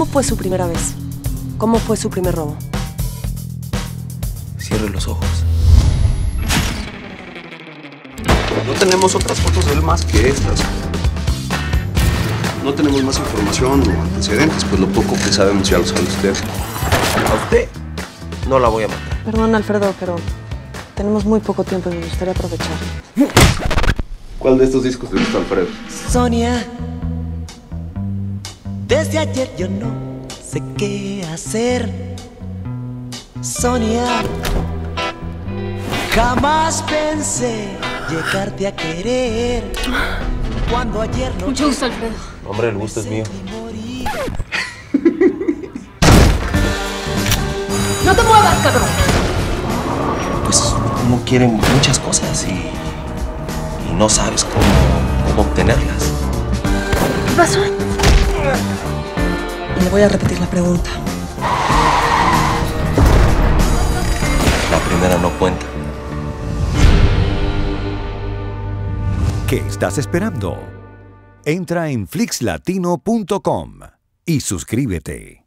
¿Cómo fue su primera vez? ¿Cómo fue su primer robo? Cierre los ojos. No tenemos otras fotos de él más que estas. No tenemos más información o antecedentes, pues lo poco que sabemos ya lo sabe usted. A usted no la voy a matar. Perdón, Alfredo, pero tenemos muy poco tiempo y me gustaría aprovechar. ¿Cuál de estos discos te gusta, Alfredo? Sonia, desde ayer yo no sé qué hacer. Sonia, jamás pensé llegarte a querer. Cuando ayer no Mucho gusto, Alfredo. Hombre, el gusto es mío. ¡No te muevas, cabrón! Pues uno quiere muchas cosas y, y no sabes cómo, cómo obtenerlas. ¿Qué pasó? Y le voy a repetir la pregunta. La primera no cuenta. ¿Qué estás esperando? Entra en flixlatino.com y suscríbete.